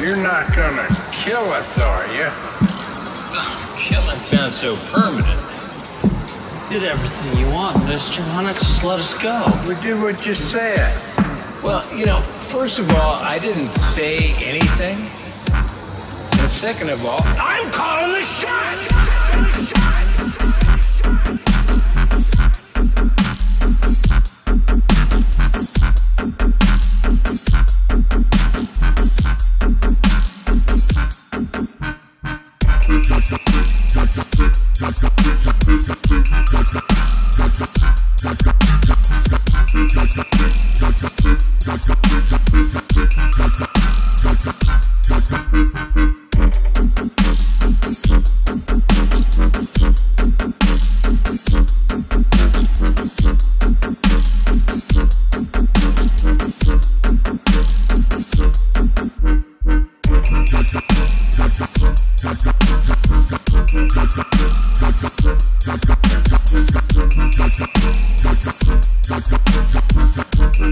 You're not gonna kill us, are you? Killing sounds so permanent. Did everything you want, mister. Why not just let us go? We did what you said. Well, you know, first of all, I didn't say anything. And second of all, I'm calling the shots!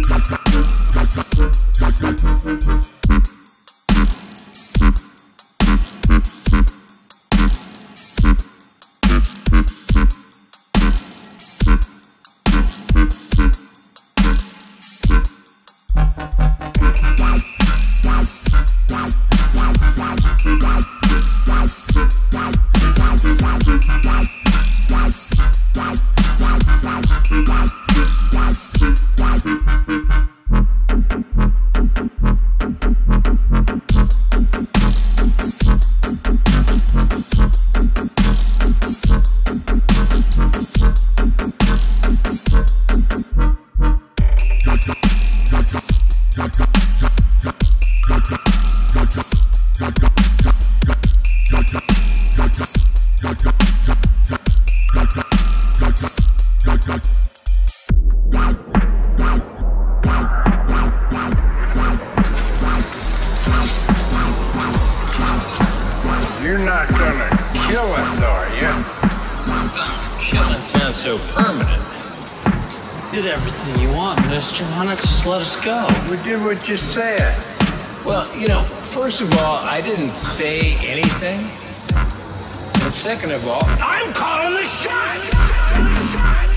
Thank you. You're not gonna kill us, are you? Killing sounds so permanent. Did everything you want, mister. Why not just let us go? We did what you said. Well, you know, first of all, I didn't say anything. Second of all, I'm calling the shots!